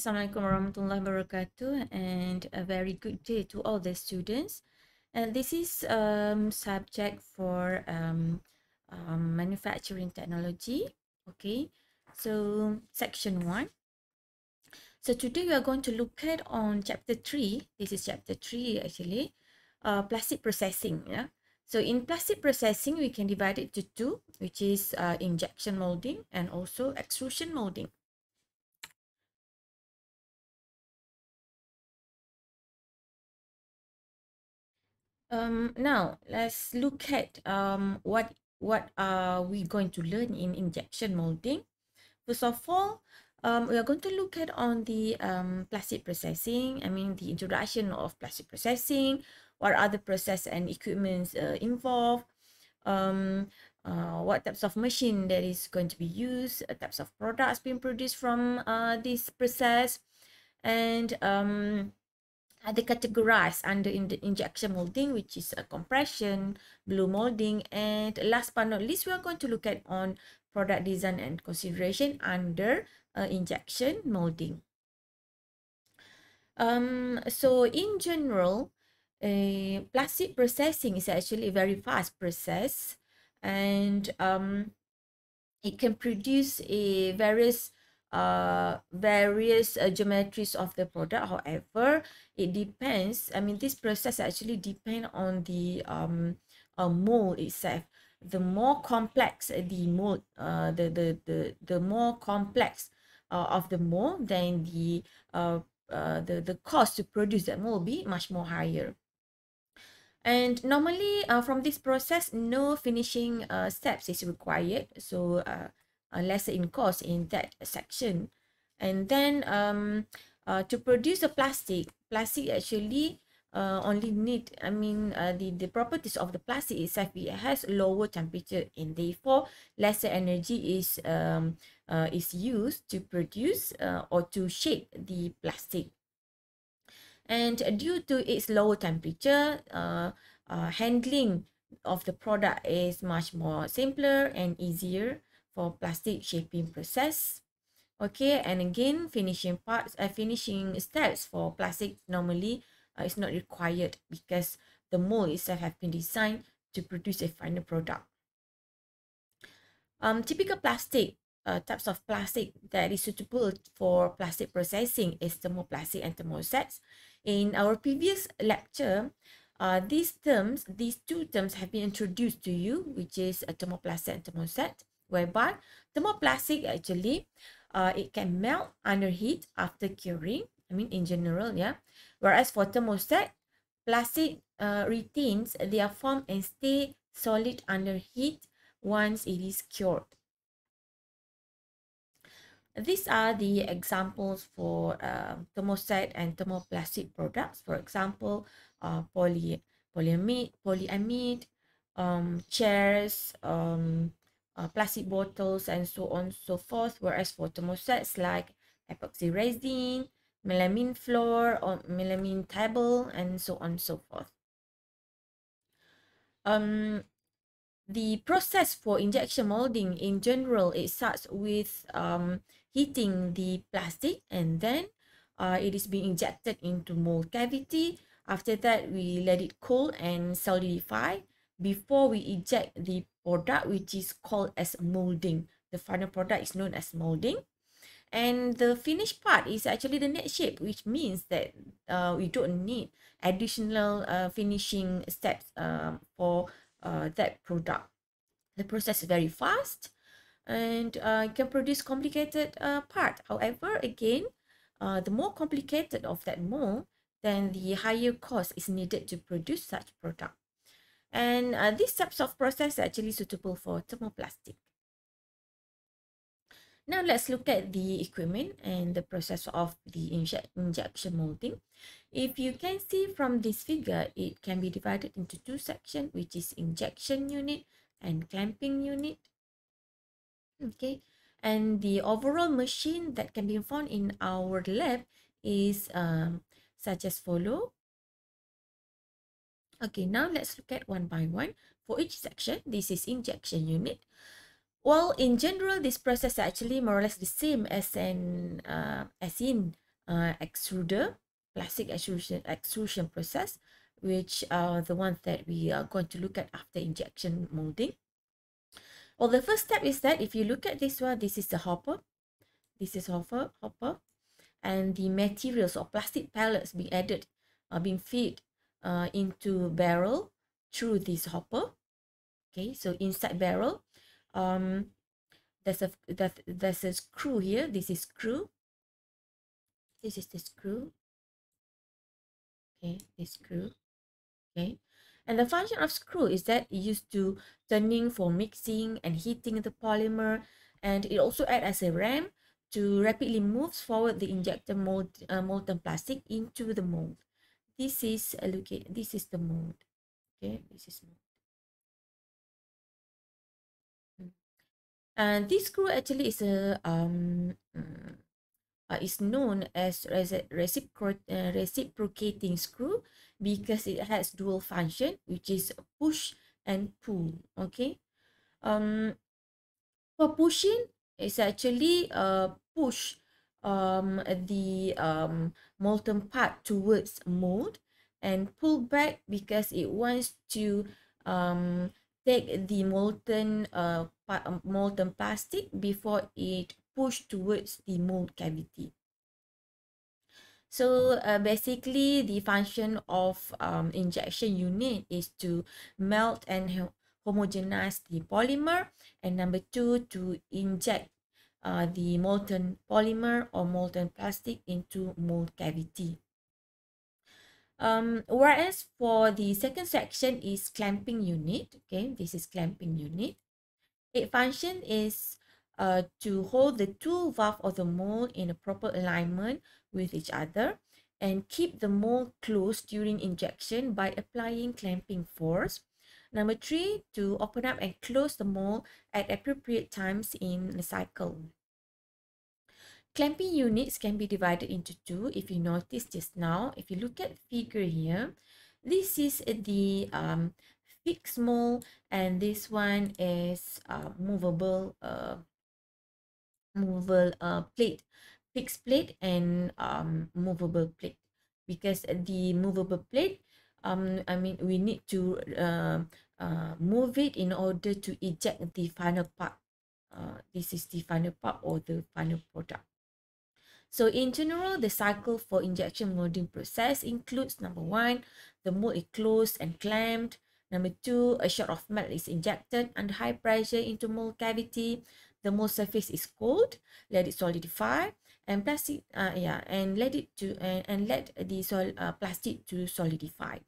Assalamualaikum warahmatullahi wabarakatuh and a very good day to all the students. And this is um subject for um, um manufacturing technology. Okay, so section one. So today we are going to look at on chapter three. This is chapter three actually, uh, plastic processing. Yeah. So in plastic processing, we can divide it to two, which is uh, injection molding and also extrusion molding. Um, now let's look at um, what what are we going to learn in injection molding. First of all, um, we are going to look at on the um, plastic processing. I mean the introduction of plastic processing. What are the process and equipments uh, involved? Um, uh, what types of machine that is going to be used? Uh, types of products being produced from uh, this process, and um, are they categorized under in the injection molding, which is a compression, blow molding, and last but not least, we are going to look at on product design and consideration under uh, injection molding. Um, so in general, uh, plastic processing is actually a very fast process and um, it can produce a various uh, various uh, geometries of the product. However, it depends. I mean, this process actually depend on the um, uh, mold itself. The more complex the mold, uh, the, the, the, the more complex uh, of the mold, then the, uh, uh, the, the cost to produce that mold will be much more higher. And normally uh, from this process, no finishing uh, steps is required. So uh, uh, lesser in cost in that section. And then um, uh, to produce the plastic, plastic actually uh, only need, I mean, uh, the, the properties of the plastic itself, it has lower temperature and therefore lesser energy is, um, uh, is used to produce uh, or to shape the plastic. And due to its lower temperature, uh, uh, handling of the product is much more simpler and easier for plastic shaping process. Okay, and again, finishing parts, uh, finishing steps for plastic normally uh, is not required because the mold itself have been designed to produce a final product. Um, typical plastic uh, types of plastic that is suitable for plastic processing is thermoplastic and thermosets. In our previous lecture, uh, these terms, these two terms have been introduced to you, which is a thermoplastic and thermoset whereby thermoplastic actually uh, it can melt under heat after curing. I mean in general, yeah. Whereas for thermoset, plastic uh, retains their form and stay solid under heat once it is cured. These are the examples for uh, thermoset and thermoplastic products. For example, uh, poly polyamide, polyamide, um, chairs, um, uh, plastic bottles and so on so forth. Whereas for thermosets like epoxy resin melamine floor or melamine table and so on so forth. Um the process for injection molding in general it starts with um heating the plastic and then uh, it is being injected into mold cavity. After that we let it cool and solidify. Before we eject the product which is called as molding. The final product is known as molding. And the finished part is actually the net shape, which means that uh, we don't need additional uh, finishing steps um, for uh, that product. The process is very fast and uh, can produce complicated uh, part. However, again, uh, the more complicated of that mold, then the higher cost is needed to produce such product. And uh, these types of process are actually suitable for thermoplastic. Now let's look at the equipment and the process of the inje injection molding. If you can see from this figure, it can be divided into two sections, which is injection unit and clamping unit. Okay, and the overall machine that can be found in our lab is um, such as follow. Okay, now let's look at one by one. For each section, this is injection unit. Well, in general, this process is actually more or less the same as an uh, as in uh, extruder, plastic extrusion, extrusion process, which are the ones that we are going to look at after injection molding. Well, the first step is that if you look at this one, this is the hopper. This is hopper, hopper. And the materials or plastic pellets being added, are being fed uh, into barrel through this hopper. Okay, so inside barrel, um, there's a that there's a screw here. This is screw. This is the screw. Okay, this screw. Okay, and the function of screw is that it used to turning for mixing and heating the polymer, and it also acts as a ram to rapidly move forward the injector mold uh, molten plastic into the mold. This is at this is the mold. Okay, this is mold. and this screw actually is a um uh, is known as recipro uh, reciprocating screw because it has dual function which is push and pull okay um for pushing it's actually uh push um the um molten part towards mold and pull back because it wants to um take the molten uh um, molten plastic before it push towards the mold cavity. So uh, basically the function of um, injection unit is to melt and homogenize the polymer and number two to inject uh, the molten polymer or molten plastic into mold cavity. Um, whereas for the second section is clamping unit. Okay, this is clamping unit. Its function is uh, to hold the two valve of the mold in a proper alignment with each other and keep the mold closed during injection by applying clamping force. Number three, to open up and close the mold at appropriate times in the cycle. Clamping units can be divided into two. If you notice just now, if you look at figure here, this is the um, fixed mold and this one is uh, movable uh, movable uh, plate, fixed plate and um, movable plate. Because the movable plate, um, I mean, we need to uh, uh, move it in order to eject the final part. Uh, this is the final part or the final product. So in general, the cycle for injection molding process includes number one, the mold is closed and clamped. Number two, a shot of melt is injected under high pressure into mold cavity. The mold surface is cold, let it solidify, and plastic, uh, yeah, and let it to and, and let the sol uh, plastic to solidify.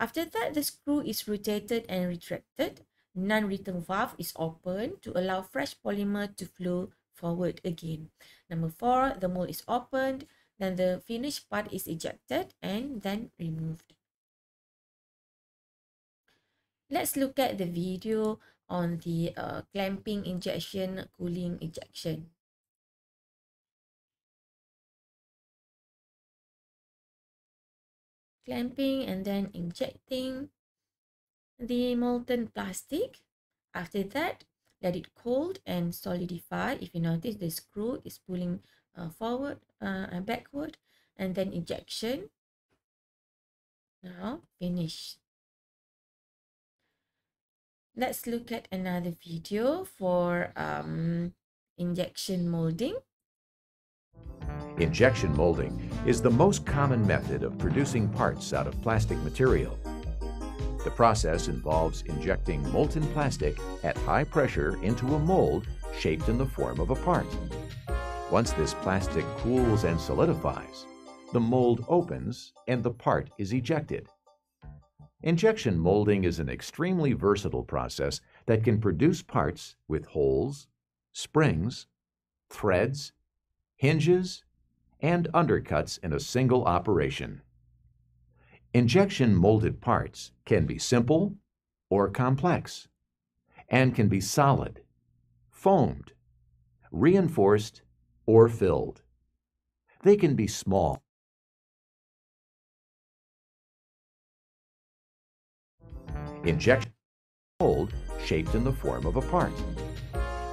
After that, the screw is rotated and retracted. Non-return valve is open to allow fresh polymer to flow forward again. Number four, the mold is opened, then the finished part is ejected and then removed. Let's look at the video on the uh, clamping injection, cooling injection. Clamping and then injecting the molten plastic. After that, let it cold and solidify. If you notice the screw is pulling uh, forward uh, and backward and then injection. Now finish. Let's look at another video for um, injection molding Injection molding is the most common method of producing parts out of plastic material. The process involves injecting molten plastic at high pressure into a mold shaped in the form of a part. Once this plastic cools and solidifies, the mold opens and the part is ejected. Injection molding is an extremely versatile process that can produce parts with holes, springs, threads, hinges, and undercuts in a single operation. Injection molded parts can be simple or complex and can be solid, foamed, reinforced, or filled. They can be small. Injection mold shaped in the form of a part.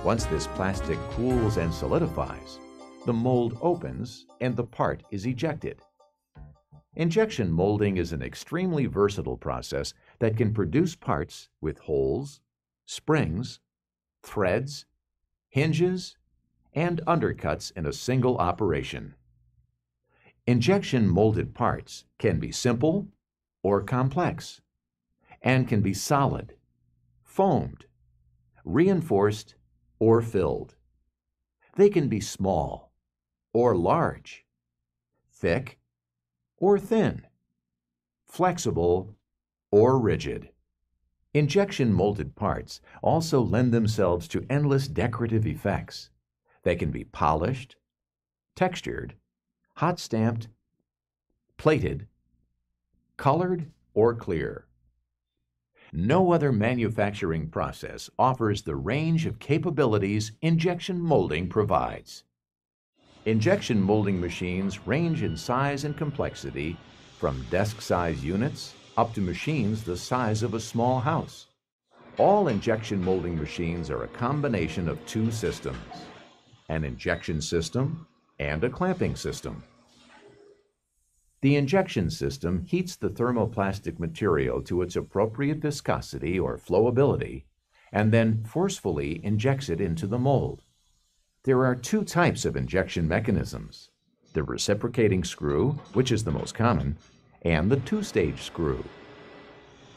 Once this plastic cools and solidifies, the mold opens and the part is ejected. Injection molding is an extremely versatile process that can produce parts with holes, springs, threads, hinges, and undercuts in a single operation. Injection molded parts can be simple or complex and can be solid, foamed, reinforced, or filled. They can be small or large, thick or thin, flexible or rigid. Injection molded parts also lend themselves to endless decorative effects. They can be polished, textured, hot stamped, plated, colored, or clear. No other manufacturing process offers the range of capabilities injection molding provides. Injection molding machines range in size and complexity from desk-size units up to machines the size of a small house. All injection molding machines are a combination of two systems, an injection system and a clamping system. The injection system heats the thermoplastic material to its appropriate viscosity or flowability and then forcefully injects it into the mold. There are two types of injection mechanisms, the reciprocating screw, which is the most common, and the two-stage screw.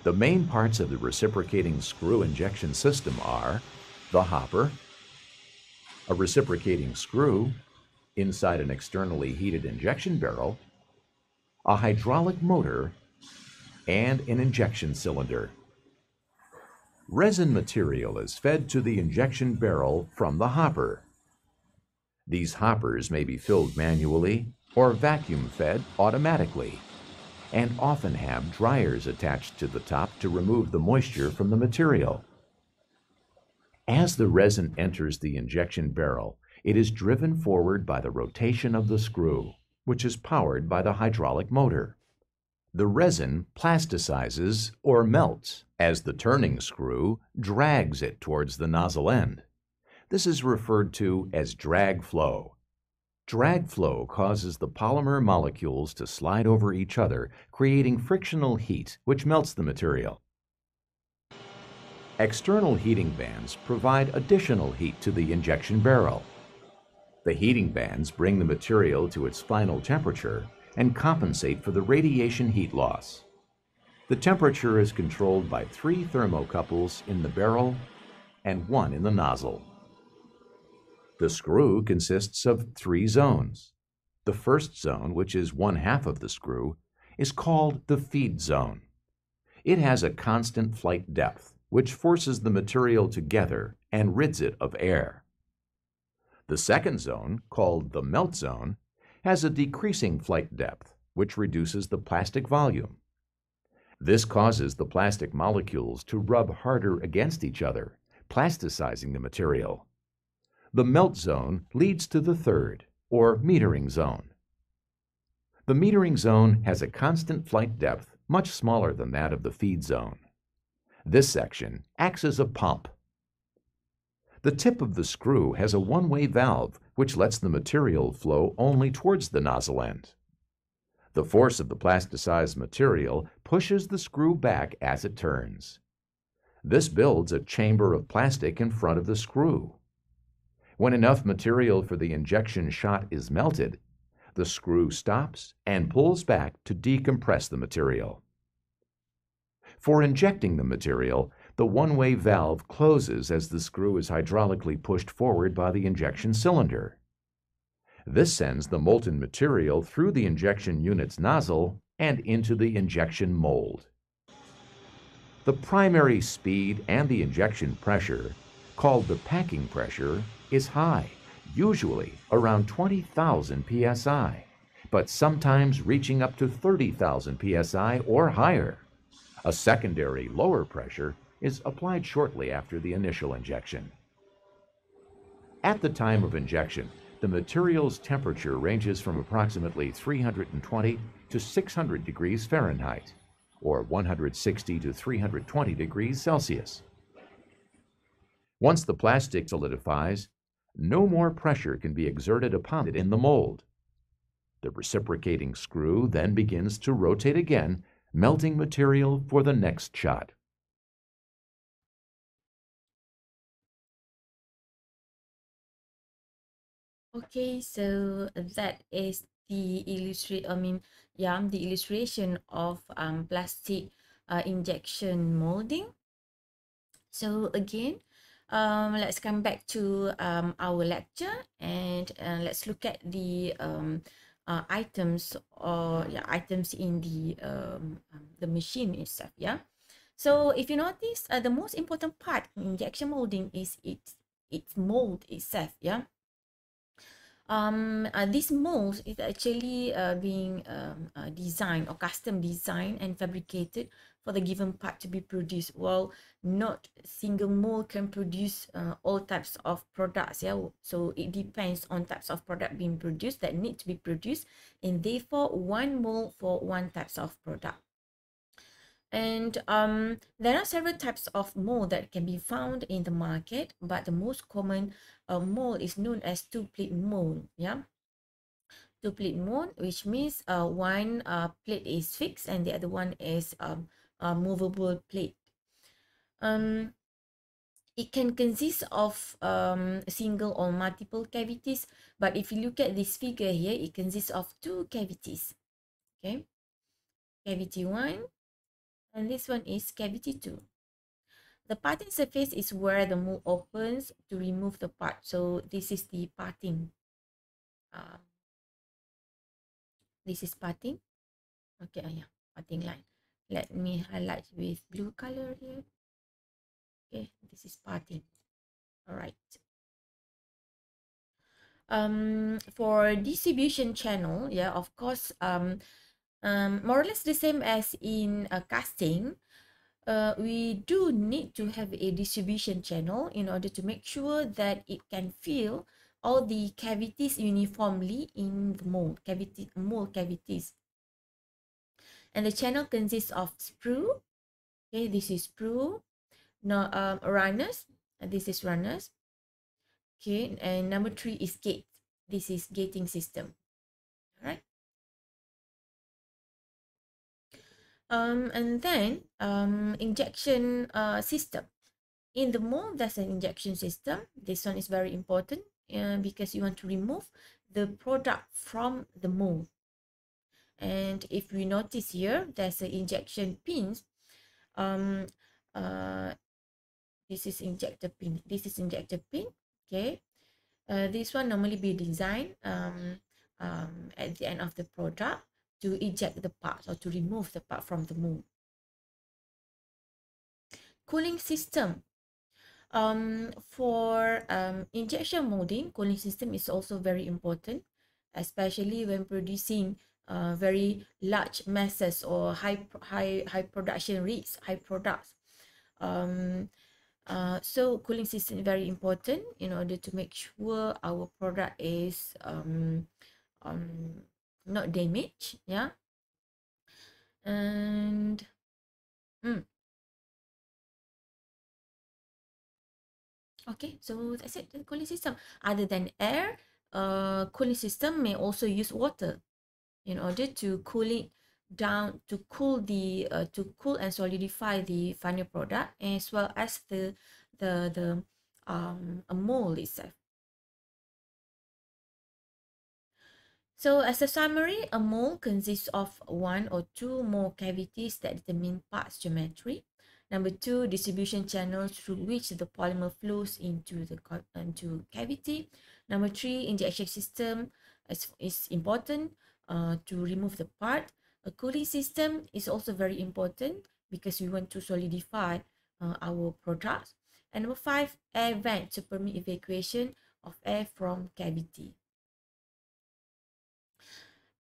The main parts of the reciprocating screw injection system are the hopper, a reciprocating screw inside an externally heated injection barrel, a hydraulic motor, and an injection cylinder. Resin material is fed to the injection barrel from the hopper. These hoppers may be filled manually or vacuum fed automatically and often have dryers attached to the top to remove the moisture from the material. As the resin enters the injection barrel, it is driven forward by the rotation of the screw which is powered by the hydraulic motor. The resin plasticizes or melts as the turning screw drags it towards the nozzle end. This is referred to as drag flow. Drag flow causes the polymer molecules to slide over each other, creating frictional heat, which melts the material. External heating bands provide additional heat to the injection barrel. The heating bands bring the material to its final temperature and compensate for the radiation heat loss. The temperature is controlled by three thermocouples in the barrel and one in the nozzle. The screw consists of three zones. The first zone, which is one half of the screw, is called the feed zone. It has a constant flight depth, which forces the material together and rids it of air. The second zone, called the melt zone, has a decreasing flight depth, which reduces the plastic volume. This causes the plastic molecules to rub harder against each other, plasticizing the material. The melt zone leads to the third, or metering zone. The metering zone has a constant flight depth much smaller than that of the feed zone. This section acts as a pump the tip of the screw has a one-way valve which lets the material flow only towards the nozzle end. The force of the plasticized material pushes the screw back as it turns. This builds a chamber of plastic in front of the screw. When enough material for the injection shot is melted, the screw stops and pulls back to decompress the material. For injecting the material, the one-way valve closes as the screw is hydraulically pushed forward by the injection cylinder. This sends the molten material through the injection unit's nozzle and into the injection mold. The primary speed and the injection pressure, called the packing pressure, is high, usually around 20,000 psi, but sometimes reaching up to 30,000 psi or higher. A secondary lower pressure is applied shortly after the initial injection. At the time of injection, the material's temperature ranges from approximately 320 to 600 degrees Fahrenheit, or 160 to 320 degrees Celsius. Once the plastic solidifies, no more pressure can be exerted upon it in the mold. The reciprocating screw then begins to rotate again, melting material for the next shot. Okay, so that is the illustrate. I mean, yeah, the illustration of um plastic uh, injection molding. So again, um, let's come back to um our lecture and uh, let's look at the um uh, items or yeah items in the um, the machine itself. Yeah. So if you notice, uh, the most important part in injection molding is its its mold itself. Yeah um, uh, this mold is actually uh, being um, uh, designed or custom designed and fabricated for the given part to be produced. Well, not single mold can produce uh, all types of products. Yeah, so it depends on types of product being produced that need to be produced, and therefore one mold for one types of product. And um, there are several types of mold that can be found in the market, but the most common uh, mold is known as two-plate mold. Yeah, two-plate mold, which means uh, one uh, plate is fixed and the other one is um, a movable plate. Um, it can consist of um, single or multiple cavities, but if you look at this figure here, it consists of two cavities. Okay, cavity one and this one is cavity 2. The parting surface is where the mold opens to remove the part. So this is the parting. Uh, this is parting. Okay, oh yeah, parting line. Let me highlight with blue color here. Okay, this is parting. All right. Um, for distribution channel, yeah, of course, um, um, more or less the same as in a casting, uh, we do need to have a distribution channel in order to make sure that it can fill all the cavities uniformly in the mold, cavity, mold cavities. And the channel consists of sprue. Okay, this is sprue. No, um, runners. This is runners. Okay, and number three is gate. This is gating system. All right. Um, and then um, injection uh, system. In the mold, there's an injection system. This one is very important uh, because you want to remove the product from the mold. And if we notice here, there's an injection pins. Um, uh, this is injector pin. This is injector pin. Okay. Uh, this one normally be designed um, um, at the end of the product to eject the part or to remove the part from the mold. Cooling system. Um, for um, injection molding, cooling system is also very important, especially when producing uh, very large masses or high high high production rates, high products. Um, uh, so cooling system is very important in order to make sure our product is um, um, not damaged yeah and mm. okay so that's it the cooling system other than air uh cooling system may also use water in order to cool it down to cool the uh, to cool and solidify the final product as well as the the the um mold itself So as a summary, a mold consists of one or two more cavities that determine parts geometry. Number two, distribution channels through which the polymer flows into the into cavity. Number three, injection system is, is important uh, to remove the part. A cooling system is also very important because we want to solidify uh, our products. And number five, air vent to permit evacuation of air from cavity.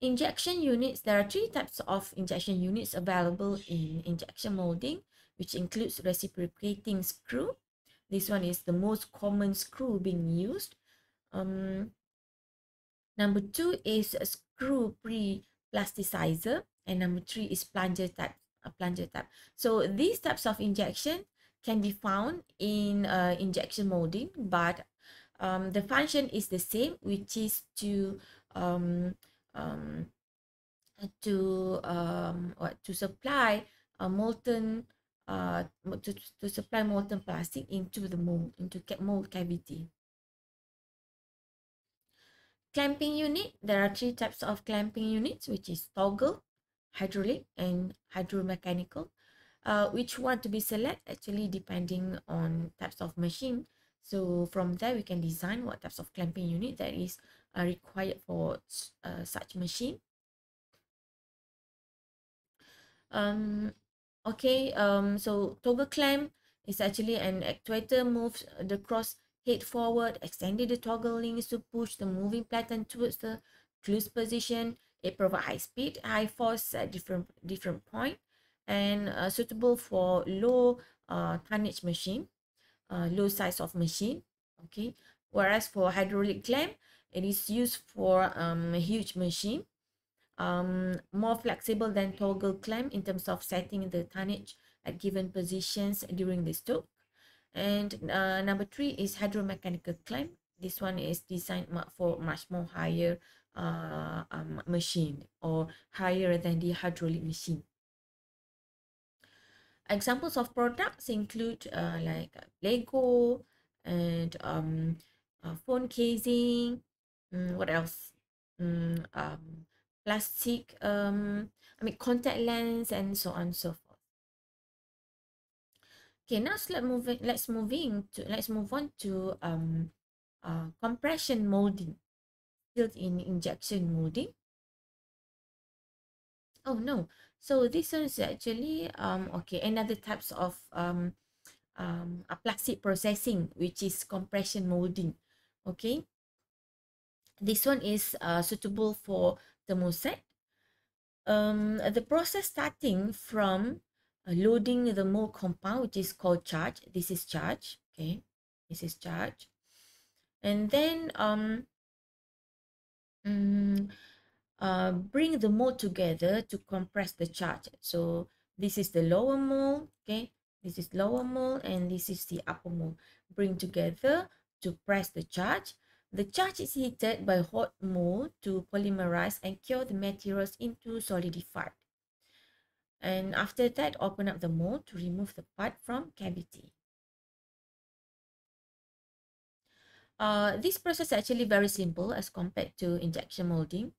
Injection units, there are three types of injection units available in injection molding, which includes reciprocating screw. This one is the most common screw being used. Um, number two is a screw pre-plasticizer, and number three is plunger type. A plunger type. So these types of injection can be found in uh, injection molding, but um, the function is the same, which is to um, um, to um, what to supply a molten uh, to, to supply molten plastic into the mold, into mold cavity. Clamping unit, there are three types of clamping units, which is toggle, hydraulic, and hydromechanical. Uh, which one to be select actually depending on types of machine. So from there, we can design what types of clamping unit that is uh, required for uh, such machine. Um, okay, um, so toggle clamp is actually an actuator moves the cross head forward, extending the toggle links to push the moving platen towards the closed position. It provides high speed, high force at different different point and uh, suitable for low uh, tonnage machine, uh, low size of machine. Okay, whereas for hydraulic clamp, it is used for um, a huge machine, um, more flexible than toggle clamp in terms of setting the tonnage at given positions during the stroke. And uh, number three is hydromechanical clamp. This one is designed for much more higher uh, um, machine or higher than the hydraulic machine. Examples of products include uh, like Lego and um, uh, phone casing. Mm, what else? Mm, um, plastic. Um, I mean contact lens and so on and so forth. Okay, now let's move. Let's moving to. Let's move on to um, uh, compression molding, built in injection molding. Oh no, so this one is actually um okay another types of um um plastic processing which is compression molding. Okay. This one is uh, suitable for thermoset. Um, the process starting from loading the mold compound, which is called charge. This is charge. Okay, this is charge, and then um, um uh, bring the mold together to compress the charge. So this is the lower mold, okay? This is lower mold and this is the upper mold. Bring together to press the charge. The charge is heated by hot mold to polymerize and cure the materials into solidified. And after that, open up the mold to remove the part from cavity. Uh, this process is actually very simple as compared to injection molding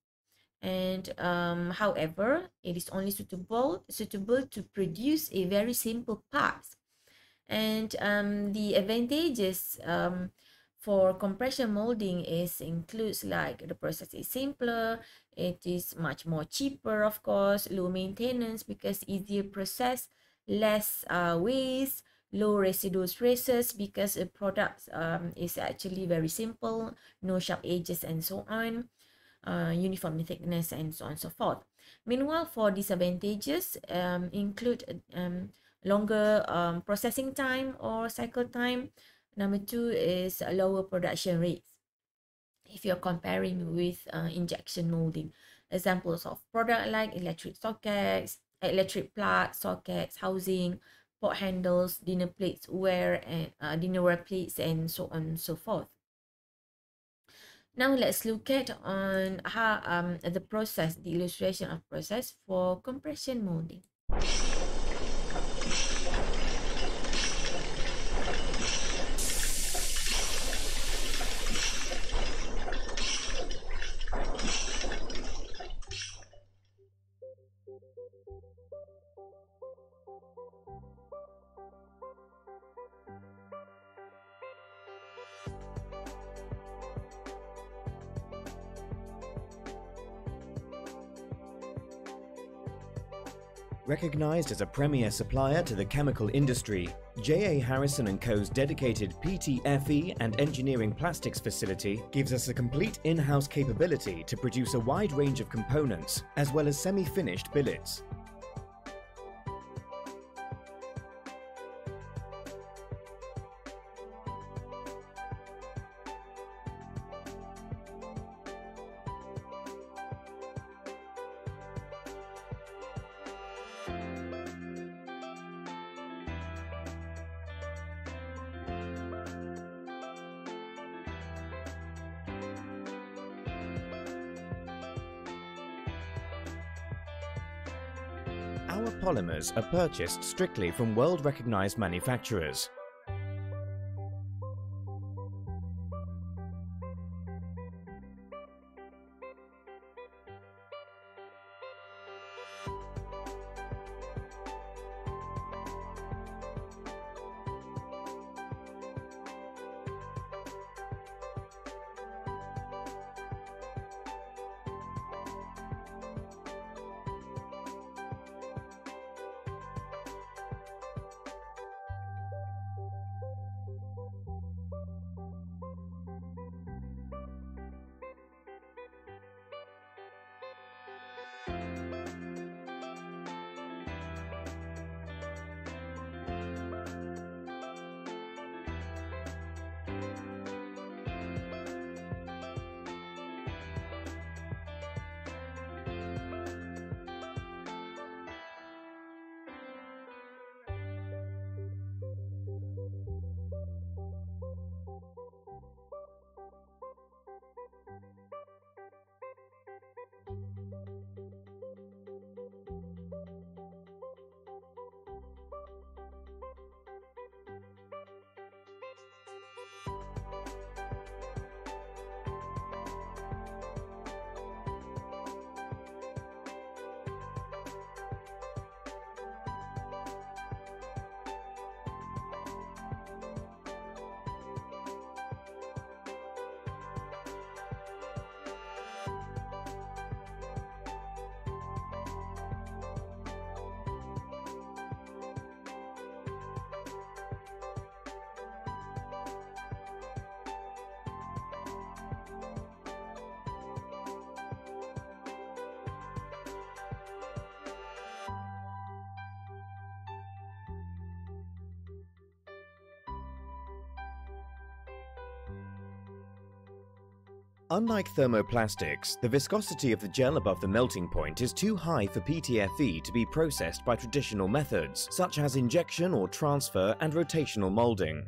and um, however it is only suitable suitable to produce a very simple part and um, the advantages um, for compression molding is includes like the process is simpler it is much more cheaper of course low maintenance because easier process less uh, waste low residual stresses because the product um, is actually very simple no sharp edges and so on uh, uniform thickness and so on and so forth. Meanwhile, for disadvantages um, include um, longer um, processing time or cycle time. Number two is lower production rates. If you're comparing with uh, injection molding, examples of product like electric sockets, electric plug sockets, housing, pot handles, dinner plates, ware and uh, dinnerware plates, and so on and so forth. Now let's look at on how um, the process, the illustration of process for compression molding. Recognized as a premier supplier to the chemical industry, J.A. Harrison & Co.'s dedicated PTFE and engineering plastics facility gives us a complete in-house capability to produce a wide range of components, as well as semi-finished billets. Are purchased strictly from world-recognized manufacturers. Unlike thermoplastics, the viscosity of the gel above the melting point is too high for PTFE to be processed by traditional methods, such as injection or transfer and rotational molding.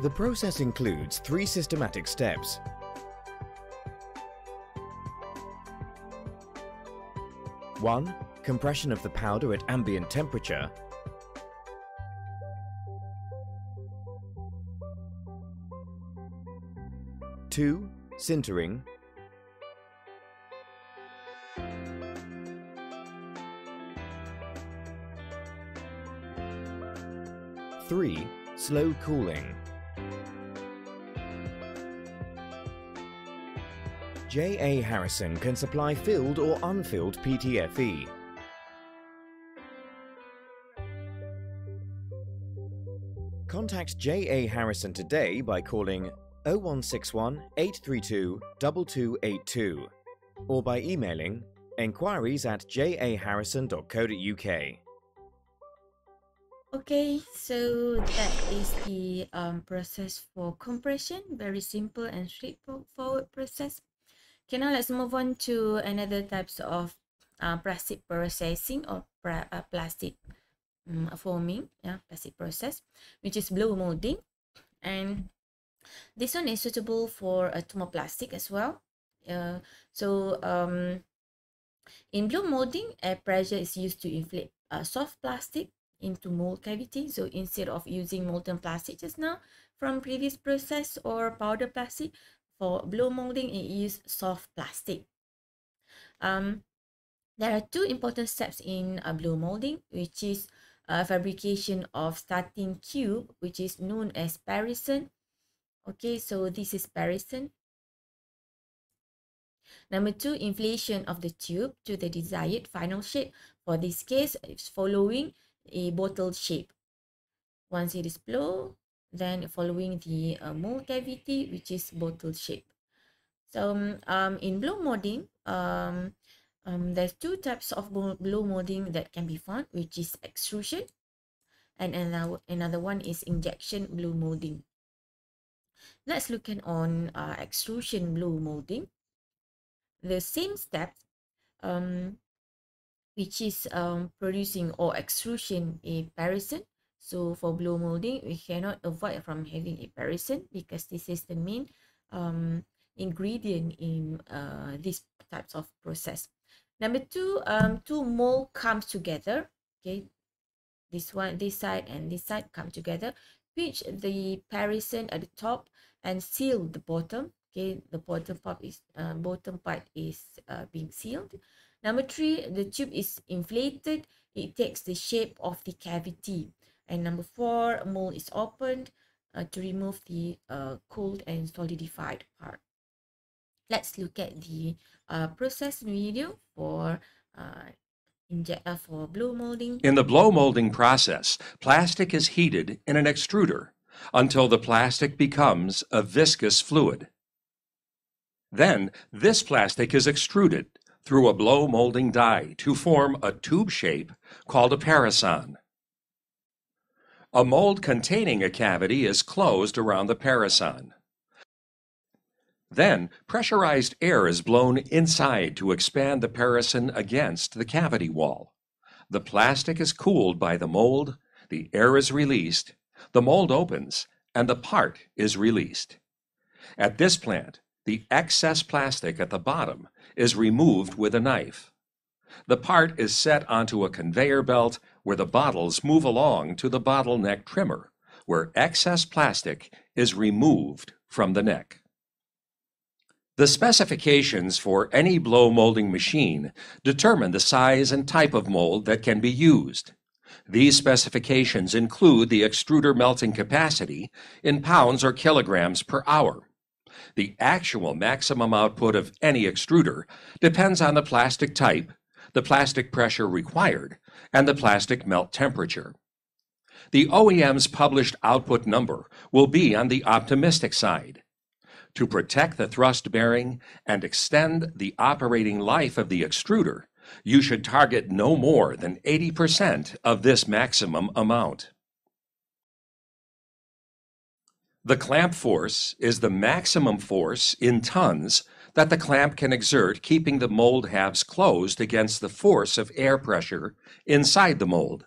The process includes three systematic steps. One, compression of the powder at ambient temperature. Two, sintering. Three, slow cooling. J.A. Harrison can supply filled or unfilled PTFE. Contact J.A. Harrison today by calling 0161 832 2282 or by emailing enquiries at jaharrison.co.uk. Okay, so that is the um, process for compression. Very simple and straightforward process. Okay, now let's move on to another types of uh, plastic processing or uh, plastic um, forming, yeah, plastic process, which is blow molding. And This one is suitable for a thermoplastic as well. Uh, so um, in blow molding, air pressure is used to inflate uh, soft plastic into mold cavity. So instead of using molten plastic just now from previous process or powder plastic, for blow molding, it use soft plastic. Um, there are two important steps in uh, blow molding, which is uh, fabrication of starting cube, which is known as parison. Okay, so this is parison. Number two, inflation of the tube to the desired final shape. For this case, it's following a bottle shape. Once it is blow, then following the uh, mold cavity, which is bottle shape. So um, in blow molding, um, um, there's two types of blow molding that can be found, which is extrusion and another, another one is injection blow molding. Let's look at on uh, extrusion blow molding. The same step, um, which is um, producing or extrusion a parison. So for blow molding, we cannot avoid from having a parison because this is the main um, ingredient in uh, these types of process. Number two, um, two mold comes together. Okay, this one, this side and this side come together. Pitch the parison at the top and seal the bottom. Okay, the bottom part is uh, bottom part is uh, being sealed. Number three, the tube is inflated. It takes the shape of the cavity. And number four, mold is opened uh, to remove the uh, cold and solidified part. Let's look at the uh, process video for uh, uh, for blow molding. In the blow molding process, plastic is heated in an extruder until the plastic becomes a viscous fluid. Then, this plastic is extruded through a blow molding die to form a tube shape called a parison. A mold containing a cavity is closed around the parison. Then, pressurized air is blown inside to expand the parison against the cavity wall. The plastic is cooled by the mold, the air is released, the mold opens, and the part is released. At this plant, the excess plastic at the bottom is removed with a knife. The part is set onto a conveyor belt where the bottles move along to the bottleneck trimmer, where excess plastic is removed from the neck. The specifications for any blow molding machine determine the size and type of mold that can be used. These specifications include the extruder melting capacity in pounds or kilograms per hour. The actual maximum output of any extruder depends on the plastic type, the plastic pressure required, and the plastic melt temperature. The OEM's published output number will be on the optimistic side to protect the thrust bearing and extend the operating life of the extruder, you should target no more than 80% of this maximum amount. The clamp force is the maximum force in tons that the clamp can exert keeping the mold halves closed against the force of air pressure inside the mold.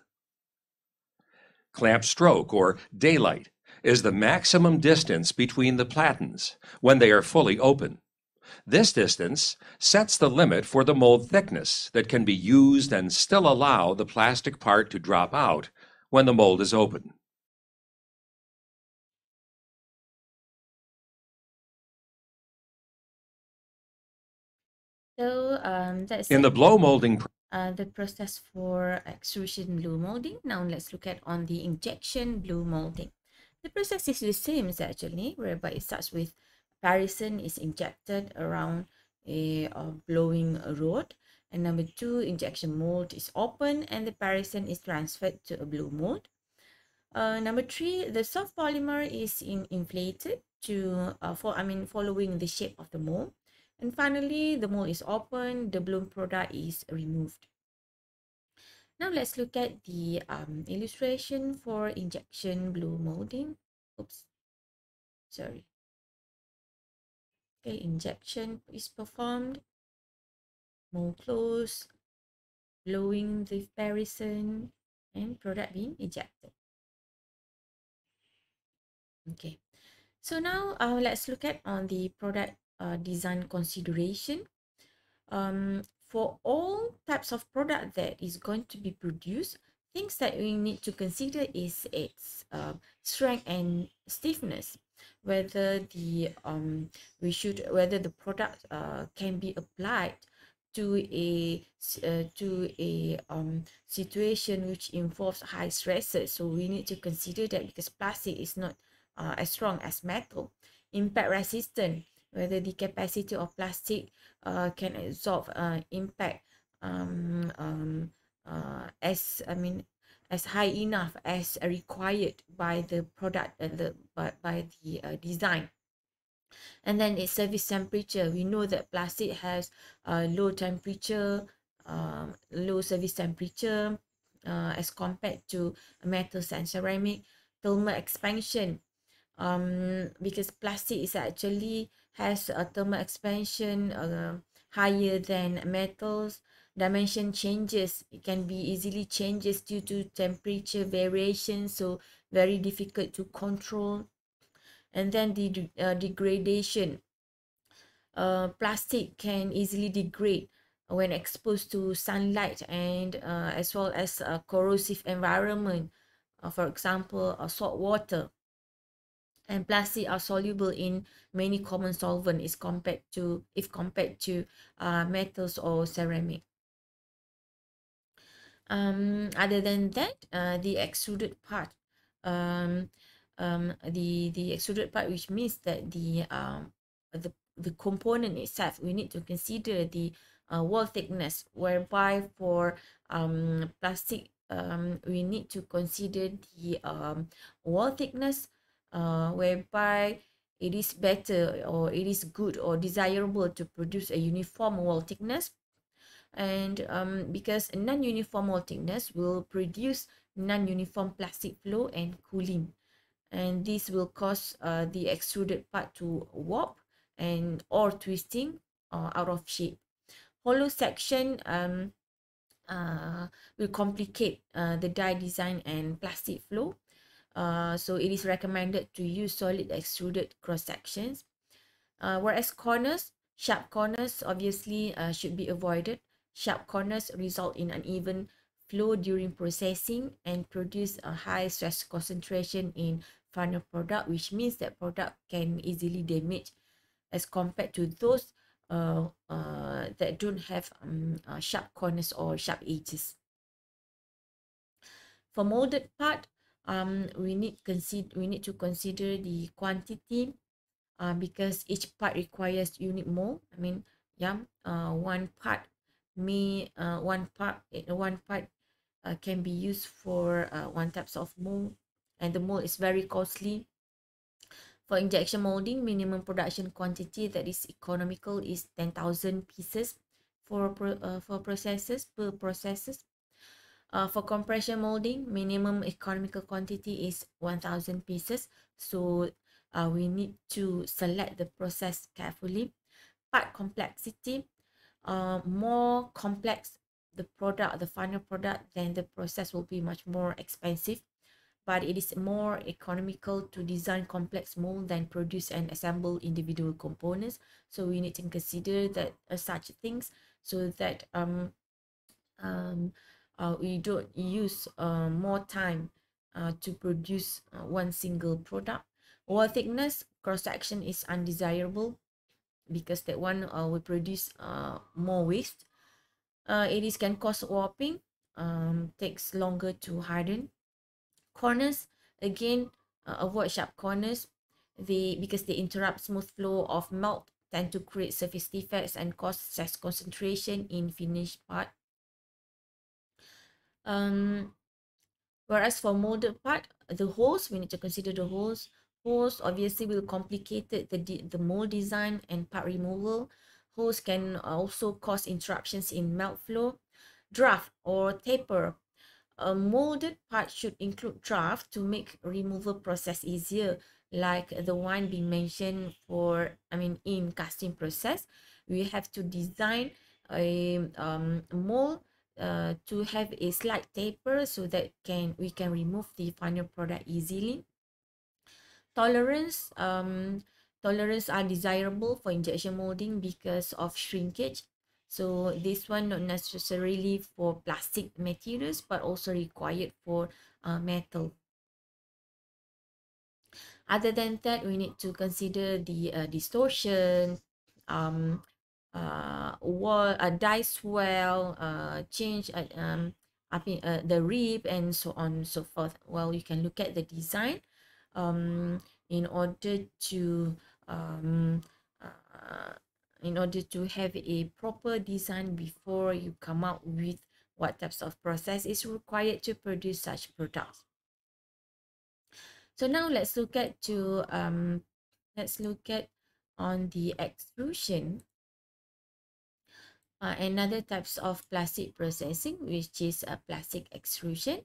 Clamp stroke, or daylight, is the maximum distance between the platens when they are fully open. This distance sets the limit for the mold thickness that can be used and still allow the plastic part to drop out when the mold is open. So um, that's in the blow molding. Uh, the process for extrusion blow molding. Now let's look at on the injection blow molding. The process is the same actually, whereby it starts with parison is injected around a, a blowing rod. And number two, injection mold is open and the parison is transferred to a blow mold. Uh, number three, the soft polymer is in, inflated to uh, for I mean following the shape of the mold. And finally, the mold is open, the bloom product is removed. Now let's look at the um, illustration for injection blow molding. Oops, sorry. Okay, injection is performed. Mold close, blowing the parison, and product being ejected. Okay, So now uh, let's look at on the product uh, design consideration. Um, for all types of product that is going to be produced, things that we need to consider is its uh, strength and stiffness. Whether the um we should whether the product uh, can be applied to a uh, to a um situation which involves high stresses. So we need to consider that because plastic is not uh, as strong as metal. Impact resistant whether the capacity of plastic uh, can absorb uh, impact um, um, uh, as I mean as high enough as required by the product and the by, by the uh, design. And then its service temperature. We know that plastic has uh, low temperature um, low service temperature uh, as compared to metals and ceramic. Thermal expansion um, because plastic is actually has a thermal expansion uh, higher than metals. Dimension changes it can be easily changes due to temperature variation so very difficult to control. And then the uh, degradation. Uh, plastic can easily degrade when exposed to sunlight and uh, as well as a corrosive environment. Uh, for example uh, salt water and plastic are soluble in many common solvents is compared to if compared to uh, metals or ceramic. Um, other than that, uh, the extruded part, um, um, the the extruded part, which means that the um, the the component itself, we need to consider the uh, wall thickness, whereby for um, plastic, um, we need to consider the um, wall thickness, uh, whereby it is better or it is good or desirable to produce a uniform wall thickness. And um, because non-uniform wall thickness will produce non-uniform plastic flow and cooling. And this will cause uh, the extruded part to warp and or twisting uh, out of shape. Hollow section um, uh, will complicate uh, the die design and plastic flow uh, so it is recommended to use solid extruded cross sections uh, whereas corners sharp corners obviously uh, should be avoided Sharp corners result in uneven flow during processing and produce a high stress concentration in final product, which means that product can easily damage as compared to those uh, uh, that don't have um, uh, sharp corners or sharp edges. For molded part, um, we need consider we need to consider the quantity uh, because each part requires unit mold. I mean, yeah, uh, one part may uh, one part uh, one part uh, can be used for uh, one types of mold and the mold is very costly for injection molding minimum production quantity that is economical is 10000 pieces for uh, for processes per processes uh, for compression molding minimum economical quantity is 1000 pieces so uh, we need to select the process carefully part complexity uh, more complex the product, the final product, then the process will be much more expensive. But it is more economical to design complex mold than produce and assemble individual components. So we need to consider that uh, such things so that um, um, uh, we don't use uh, more time uh, to produce uh, one single product. Wall thickness cross section is undesirable because that one uh, will produce uh, more waste. It is can cause warping, um, takes longer to harden. Corners, again, avoid sharp corners. They because they interrupt smooth flow of melt, tend to create surface defects and cause stress concentration in finished part. Um, whereas for molded part, the holes, we need to consider the holes Holes obviously will complicate the, the mold design and part removal. Holes can also cause interruptions in melt flow. Draft or taper. A molded part should include draft to make removal process easier like the one being mentioned for I mean in casting process we have to design a um, mold uh, to have a slight taper so that can we can remove the final product easily. Tolerance um, tolerance are desirable for injection molding because of shrinkage. So this one not necessarily for plastic materials but also required for uh, metal. Other than that we need to consider the uh, distortion um uh wall uh, die swell uh change uh, um I mean uh, the rib and so on and so forth. Well you can look at the design um in order to um uh, in order to have a proper design before you come out with what types of process is required to produce such products. So now let's look at to um let's look at on the extrusion uh, another types of plastic processing which is a plastic extrusion.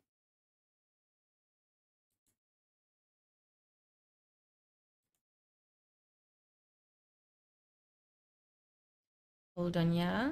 Hold on yeah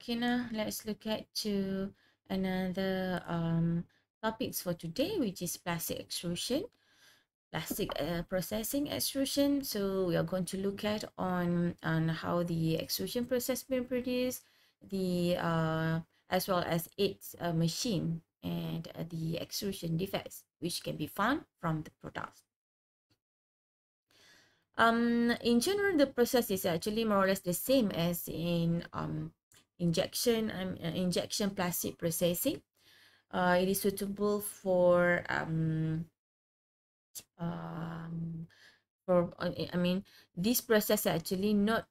Okay, now let's look at to another um, topics for today, which is plastic extrusion, plastic uh, processing extrusion. So we are going to look at on on how the extrusion process been produced, the uh, as well as its uh, machine and uh, the extrusion defects, which can be found from the products. Um, in general, the process is actually more or less the same as in um, injection um, injection plastic processing. Uh, it is suitable for um, um, for I mean this process actually not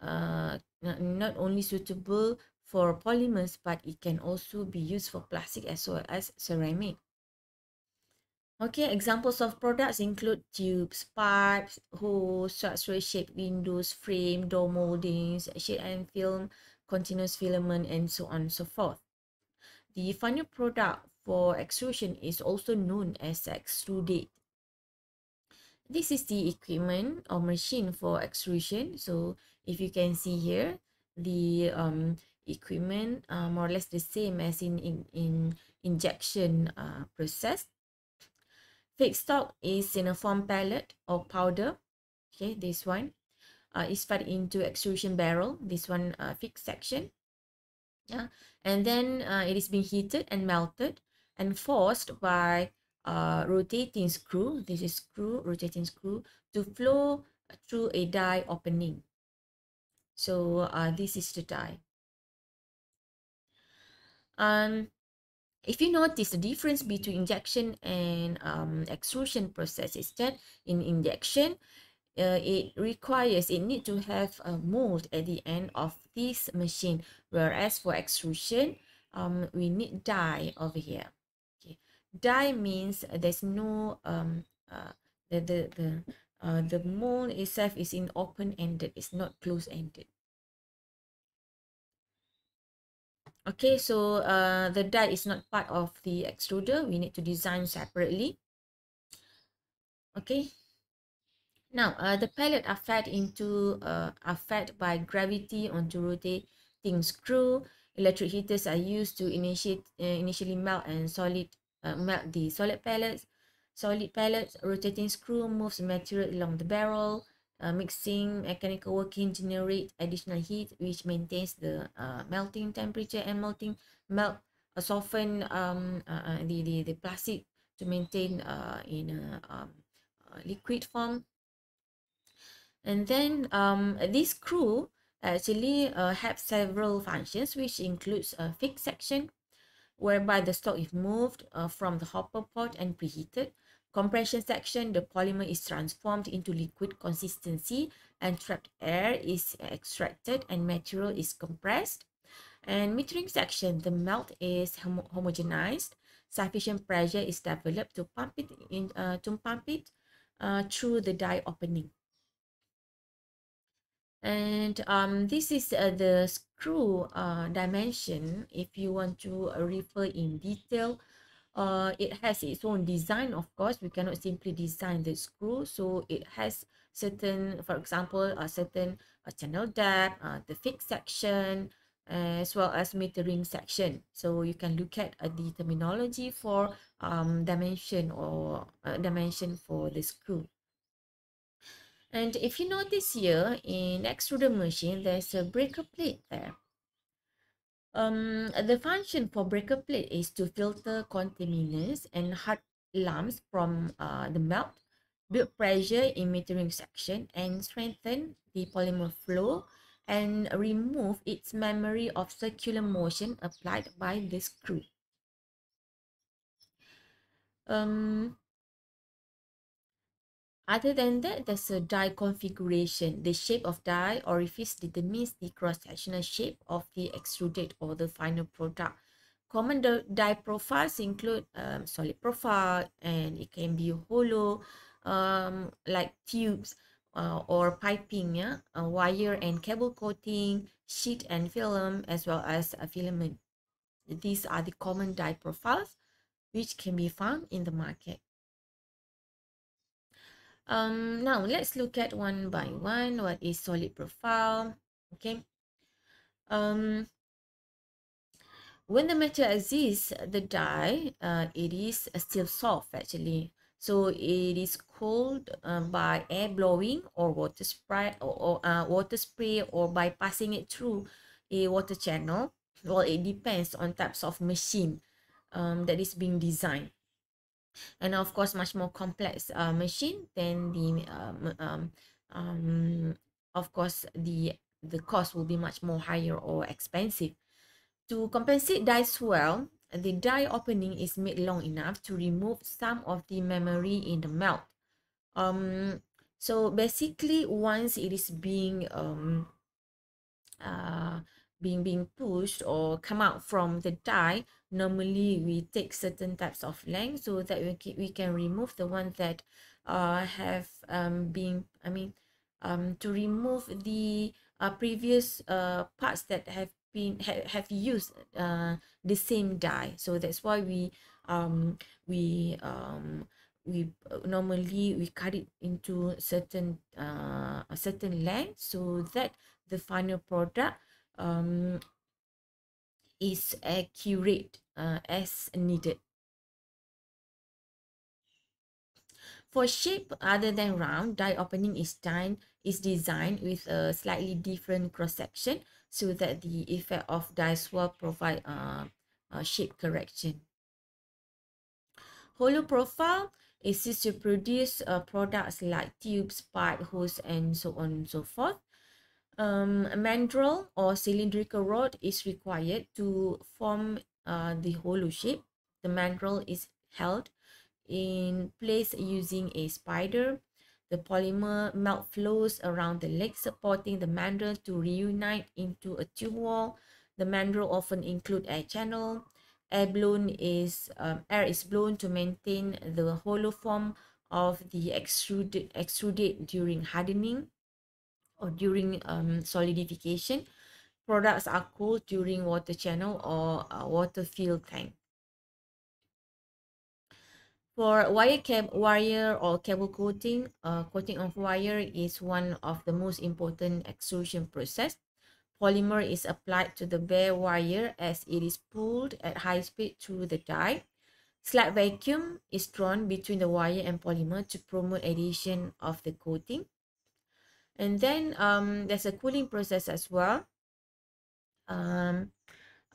uh, not only suitable for polymers but it can also be used for plastic as well as ceramic. Okay, examples of products include tubes, pipes, hose, substrate shaped windows, frame, door moldings, sheet and film, continuous filament, and so on and so forth. The final product for extrusion is also known as extrudate. This is the equipment or machine for extrusion. So if you can see here, the um, equipment uh, more or less the same as in, in, in injection uh, process. Feedstock is in a form pellet or powder. Okay, this one uh, is fed into extrusion barrel this one uh, feed section. Yeah. And then uh, it is being heated and melted and forced by uh, rotating screw this is screw rotating screw to flow through a die opening. So uh, this is the die. Um if you notice the difference between injection and um, extrusion process is that in injection uh, it requires it need to have a mold at the end of this machine. Whereas for extrusion um we need die over here. Okay. Die means there's no um uh the the the uh the mold itself is in open ended it's not close ended okay so uh the die is not part of the extruder. We need to design separately. Okay Now, uh, the pellets are fed into uh, are fed by gravity onto rotating screw. Electric heaters are used to initiate uh, initially melt and solid uh, melt the solid pellets. Solid pellets rotating screw moves material along the barrel. Uh, mixing mechanical working generate additional heat which maintains the uh, melting temperature and melting melt uh, soften um, uh, the, the the plastic to maintain uh, in a um, liquid form and then um, this screw actually uh, have several functions which includes a feed section whereby the stock is moved uh, from the hopper pot and preheated. Compression section, the polymer is transformed into liquid consistency and trapped air is extracted and material is compressed. And metering section, the melt is homo homogenized. Sufficient pressure is developed to pump it in uh, to pump it uh, through the die opening and um, this is uh, the screw uh, dimension. If you want to uh, refer in detail uh, it has its own design of course. We cannot simply design the screw. So it has certain for example a certain uh, channel depth uh, the feed section as well as metering section. So you can look at uh, the terminology for um, dimension or dimension for the screw and if you notice here in extruder machine there's a breaker plate there um, the function for breaker plate is to filter contaminants and hard lumps from uh, the melt, build pressure in metering section, and strengthen the polymer flow and remove its memory of circular motion applied by the screw. Um, other than that, there's a die configuration. The shape of die orifice determines the cross-sectional shape of the extruded or the final product. Common die profiles include um, solid profile and it can be hollow, um, like tubes uh, or piping, yeah? Wire and cable coating, sheet and film, as well as a filament. These are the common die profiles which can be found in the market. Um, now let's look at one by one. What is solid profile? Okay. Um, when the metal exists, the die, uh, it is still soft actually. So it is cooled uh, by air blowing or water spray or, or uh, water spray or by passing it through a water channel. Well, it depends on types of machine um, that is being designed and of course much more complex uh, machine then the um, um, um, of course the the cost will be much more higher or expensive. To compensate die swell the die opening is made long enough to remove some of the memory in the melt. Um so basically once it is being um uh being being pushed or come out from the die normally we take certain types of length so that we can, we can remove the ones that uh, have um, been I mean um, to remove the uh, previous uh, parts that have been ha have used uh, the same die so that's why we um, we um, we uh, normally we cut it into certain uh, a certain length so that the final product um, is accurate uh, as needed. For shape other than round, die opening is done is designed with a slightly different cross section so that the effect of die swell provide uh, uh, shape correction. Hollow profile is used to produce uh, products like tubes, pipe, hose, and so on and so forth um, a mandrel or cylindrical rod is required to form uh, the hollow shape. The mandrel is held in place using a spider. The polymer melt flows around the leg supporting the mandrel to reunite into a tube wall. The mandrel often include air channel. Air blown is um, air is blown to maintain the hollow form of the extruded extruded during hardening or during um, solidification. Products are cooled during water channel or uh, water fill tank. For wire cab wire or cable coating, uh, coating of wire is one of the most important extrusion process. Polymer is applied to the bare wire as it is pulled at high speed through the die. Slide vacuum is drawn between the wire and polymer to promote adhesion of the coating and then um, there's a cooling process as well um,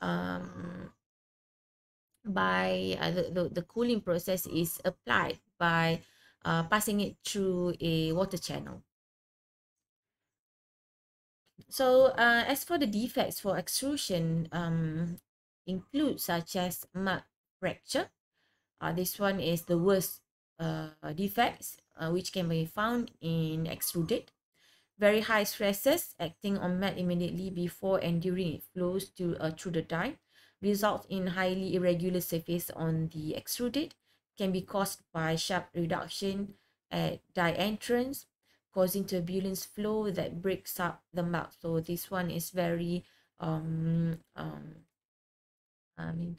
um, by uh, the, the, the cooling process is applied by uh, passing it through a water channel. So uh, as for the defects for extrusion um, include such as melt fracture uh, this one is the worst uh, defects uh, which can be found in extruded very high stresses acting on melt immediately before and during it flows to uh, through the die results in highly irregular surface on the extruded. Can be caused by sharp reduction at die entrance causing turbulence flow that breaks up the melt so this one is very um um i mean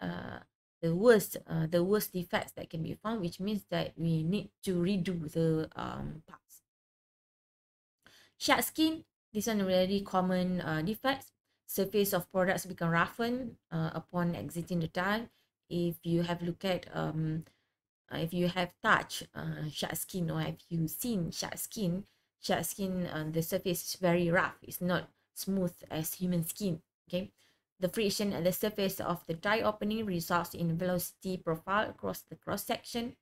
uh the worst uh, the worst defects that can be found which means that we need to redo the um, parts shark skin this one really common uh, defects. Surface of products become roughened uh, upon exiting the die if you have looked at um uh, if you have touched uh, skin or have you seen shark skin shark skin uh, the surface is very rough. It's not smooth as human skin okay? The friction at the surface of the die opening results in velocity profile across the cross section.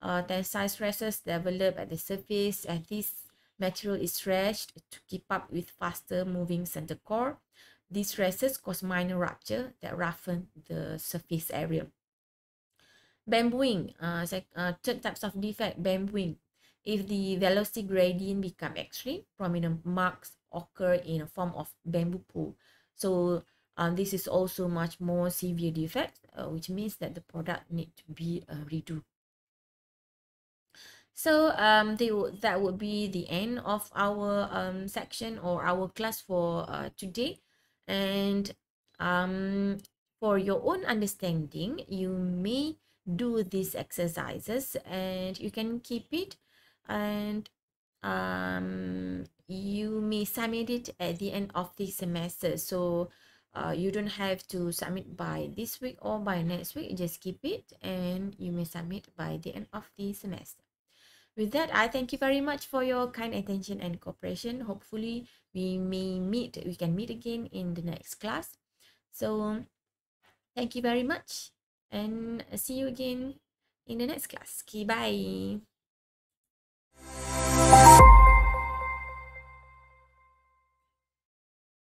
Uh, tensile stresses develop at the surface and this material is stretched to keep up with faster moving center core these stresses cause minor rupture that roughen the surface area. Bambooing, uh, uh, third types of defect, bambooing. If the velocity gradient become extreme, prominent marks occur in a form of bamboo pool. So um, this is also much more severe defect, uh, which means that the product need to be uh, redo. So um, they that would be the end of our um, section or our class for uh, today. And um, for your own understanding you may do these exercises and you can keep it. And um, you may submit it at the end of the semester. So uh, you don't have to submit by this week or by next week. Just keep it and you may submit by the end of the semester with that, I thank you very much for your kind attention and cooperation. Hopefully, we may meet, we can meet again in the next class. So, thank you very much and see you again in the next class. Okay, bye.